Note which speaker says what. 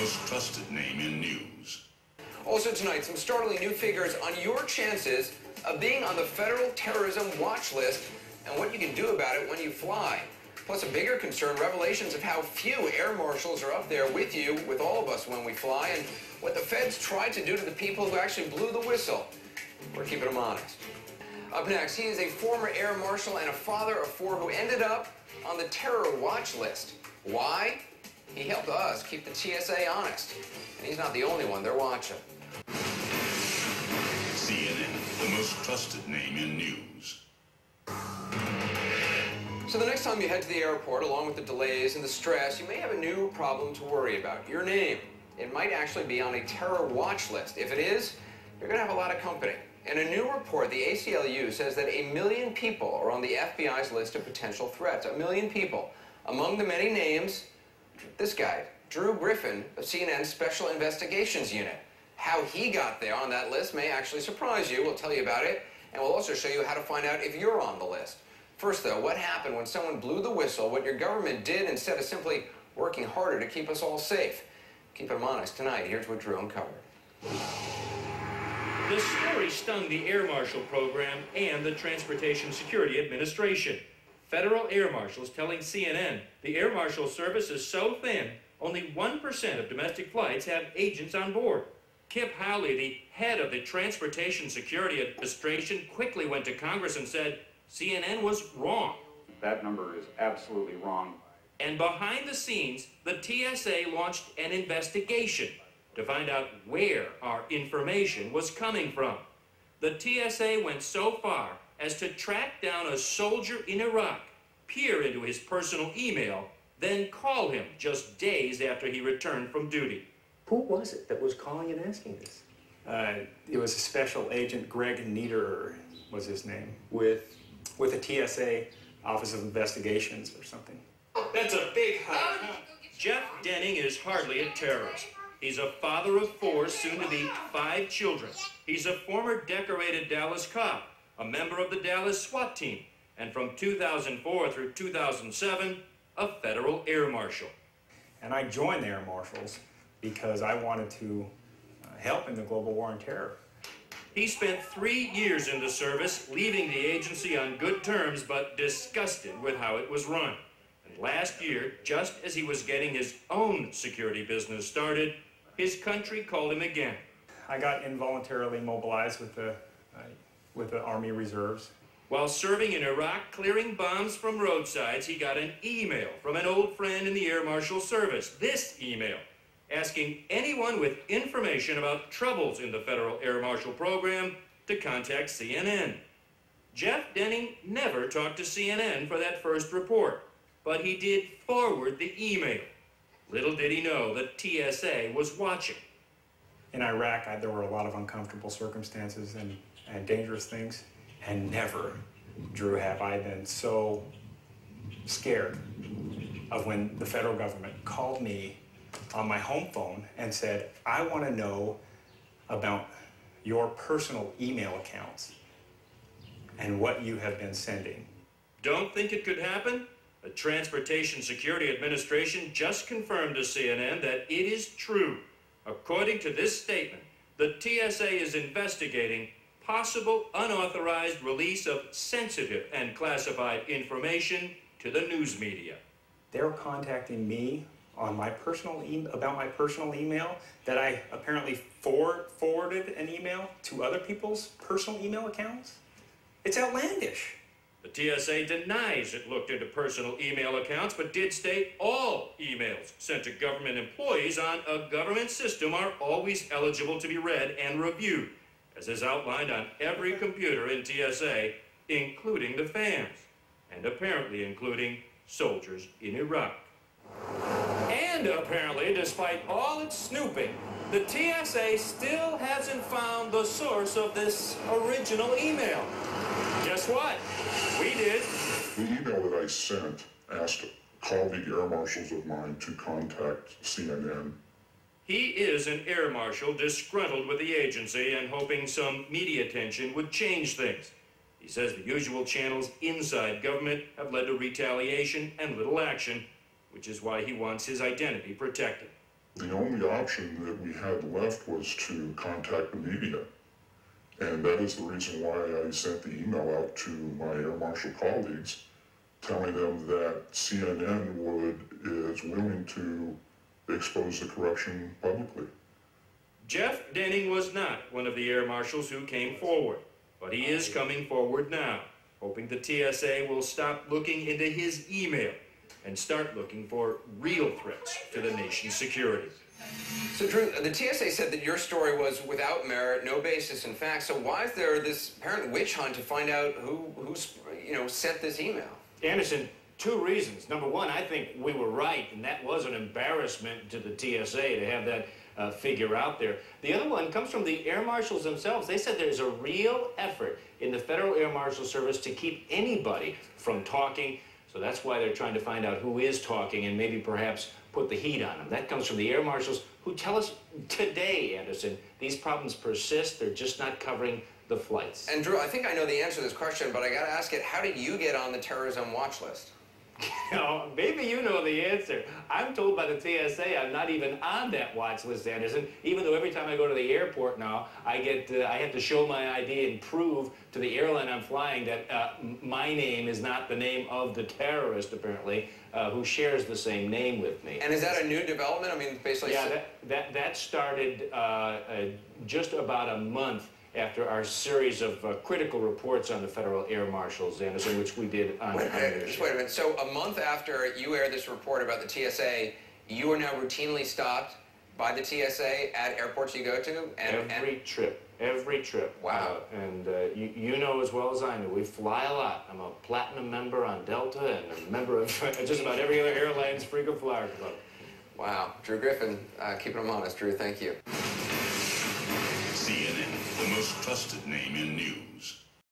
Speaker 1: most trusted name in news.
Speaker 2: Also tonight, some startling new figures on your chances of being on the federal terrorism watch list and what you can do about it when you fly. Plus, a bigger concern, revelations of how few air marshals are up there with you, with all of us when we fly, and what the feds tried to do to the people who actually blew the whistle. We're keeping them honest. Up next, he is a former air marshal and a father of four who ended up on the terror watch list. Why? He helped us keep the TSA honest. And he's not the only one they're watching.
Speaker 1: CNN, the most trusted name in news.
Speaker 2: So the next time you head to the airport, along with the delays and the stress, you may have a new problem to worry about. Your name. It might actually be on a terror watch list. If it is, you're going to have a lot of company. In a new report, the ACLU says that a million people are on the FBI's list of potential threats. A million people. Among the many names, this guy, Drew Griffin of CNN's Special Investigations Unit. How he got there on that list may actually surprise you. We'll tell you about it, and we'll also show you how to find out if you're on the list. First, though, what happened when someone blew the whistle, what your government did instead of simply working harder to keep us all safe? Keep them honest. Tonight, here's what Drew uncovered.
Speaker 3: The story stung the Air Marshal Program and the Transportation Security Administration. Federal air marshals telling CNN the Air Marshal Service is so thin, only 1% of domestic flights have agents on board. Kip Hawley, the head of the Transportation Security Administration, quickly went to Congress and said, CNN was wrong.
Speaker 4: That number is absolutely wrong.
Speaker 3: And behind the scenes, the TSA launched an investigation to find out where our information was coming from. The TSA went so far as to track down a soldier in Iraq, peer into his personal email, then call him just days after he returned from duty.
Speaker 5: Who was it that was calling and asking this?
Speaker 6: Uh, it was a special agent, Greg Neiderer was his name,
Speaker 5: With
Speaker 6: with the TSA Office of Investigations or something.
Speaker 3: That's a big hike. Jeff Denning is hardly a terrorist. He's a father of four, soon to be five children. He's a former decorated Dallas cop, a member of the Dallas SWAT team, and from 2004 through 2007, a federal air marshal.
Speaker 6: And I joined the Air Marshals because I wanted to uh, help in the global war on terror.
Speaker 3: He spent three years in the service, leaving the agency on good terms but disgusted with how it was run. And last year, just as he was getting his own security business started, his country called him again.
Speaker 6: I got involuntarily mobilized with the, uh, with the Army Reserves.
Speaker 3: While serving in Iraq clearing bombs from roadsides, he got an email from an old friend in the Air Marshal Service. This email asking anyone with information about troubles in the Federal Air Marshal Program to contact CNN. Jeff Denning never talked to CNN for that first report, but he did forward the email. Little did he know that TSA was watching.
Speaker 6: In Iraq, I, there were a lot of uncomfortable circumstances and, and dangerous things. And never, Drew, have I been so scared of when the federal government called me on my home phone and said, I want to know about your personal email accounts and what you have been sending.
Speaker 3: Don't think it could happen? The Transportation Security Administration just confirmed to CNN that it is true. According to this statement, the TSA is investigating possible unauthorized release of sensitive and classified information to the news media.
Speaker 6: They're contacting me on my personal e- about my personal email that I apparently forward, forwarded an email to other people's personal email accounts. It's outlandish.
Speaker 3: The TSA denies it looked into personal email accounts, but did state all emails sent to government employees on a government system are always eligible to be read and reviewed, as is outlined on every computer in TSA, including the fans, and apparently including soldiers in Iraq. And apparently, despite all its snooping, the TSA still hasn't found the source of this original email. Guess what? We did.
Speaker 7: The email that I sent asked colleague air marshals of mine to contact CNN.
Speaker 3: He is an air marshal disgruntled with the agency and hoping some media attention would change things. He says the usual channels inside government have led to retaliation and little action, which is why he wants his identity protected.
Speaker 7: the only option that we had left was to contact the media. And that is the reason why I sent the email out to my air marshal colleagues, telling them that CNN would is willing to expose the corruption publicly.
Speaker 3: Jeff Denning was not one of the air marshals who came forward, but he is coming forward now, hoping the TSA will stop looking into his email and start looking for real threats to the nation's security.
Speaker 2: So, Drew, the TSA said that your story was without merit, no basis in fact. So, why is there this apparent witch hunt to find out who, who's, you know, sent this email?
Speaker 8: Anderson, two reasons. Number one, I think we were right, and that was an embarrassment to the TSA to have that uh, figure out there. The other one comes from the air marshals themselves. They said there's a real effort in the Federal Air Marshal Service to keep anybody from talking. So that's why they're trying to find out who is talking and maybe perhaps put the heat on them. That comes from the air marshals who tell us today, Anderson, these problems persist. They're just not covering the flights.
Speaker 2: And, Drew, I think I know the answer to this question, but I got to ask it how did you get on the terrorism watch list?
Speaker 8: You know, maybe you know the answer. I'm told by the TSA I'm not even on that watch list, Anderson. Even though every time I go to the airport now, I get uh, I have to show my ID and prove to the airline I'm flying that uh, my name is not the name of the terrorist, apparently, uh, who shares the same name with me.
Speaker 2: And is that a new development? I mean, basically.
Speaker 8: Yeah, that that, that started uh, uh, just about a month after our series of uh, critical reports on the federal air marshals, Anderson, which we did on.
Speaker 2: Wait a minute, just wait a minute. So a month after you aired this report about the TSA, you are now routinely stopped by the TSA at airports you go to,
Speaker 8: and every and, trip, every trip.
Speaker 2: Wow.
Speaker 8: Uh, and uh, you, you know as well as I know, we fly a lot. I'm a platinum member on Delta and a member of just about every other airline's frequent flyer club.
Speaker 2: Wow, Drew Griffin, uh, keeping them honest. Drew, thank you.
Speaker 1: Trusted name in news.